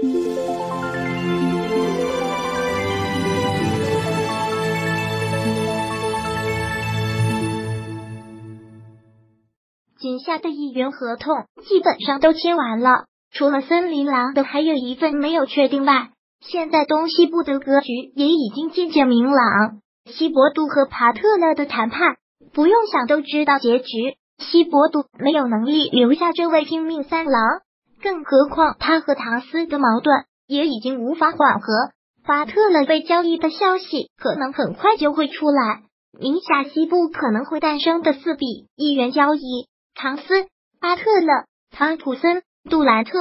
井下的议员合同基本上都签完了，除了森林狼的还有一份没有确定外，现在东西部的格局也已经渐渐明朗。西伯杜和帕特勒的谈判，不用想都知道结局。西伯杜没有能力留下这位拼命三郎，更何况他和唐斯的矛盾也已经无法缓和。巴特勒被交易的消息可能很快就会出来，明夏西部可能会诞生的四笔一元交易：唐斯、巴特勒、汤普森、杜兰特，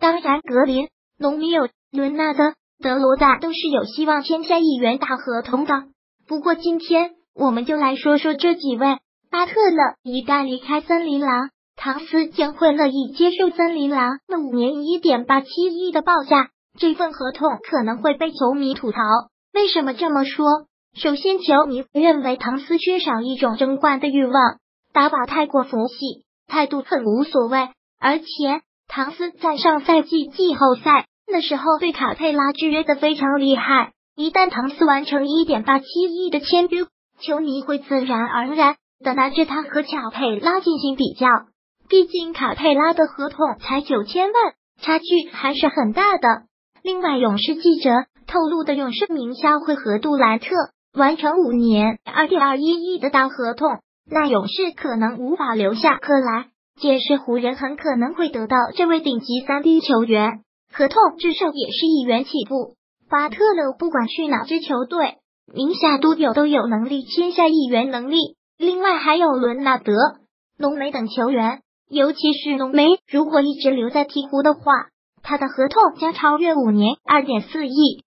当然格林、隆米尔、伦纳德、德罗赞都是有希望签下一元大合同的。不过今天我们就来说说这几位。巴特勒一旦离开森林狼，唐斯将会乐意接受森林狼那五年一点八七亿的报价。这份合同可能会被球迷吐槽。为什么这么说？首先，球迷认为唐斯缺少一种争冠的欲望，打法太过佛系，态度很无所谓。而且，唐斯在上赛季季后赛那时候对卡佩拉制约的非常厉害。一旦唐斯完成一点八七亿的签约，球迷会自然而然的拿着他和卡佩拉进行比较。毕竟卡佩拉的合同才九千万，差距还是很大的。另外，勇士记者透露的勇士名下会和杜兰特完成五年二点二一亿的大合同，那勇士可能无法留下克莱，届时湖人很可能会得到这位顶级三 D 球员，合同至少也是一元起步。巴特勒不管去哪支球队，名下都有都有能力签下一员能力。另外还有伦纳德、浓眉等球员，尤其是浓眉，如果一直留在鹈鹕的话，他的合同将超越五年二点四亿。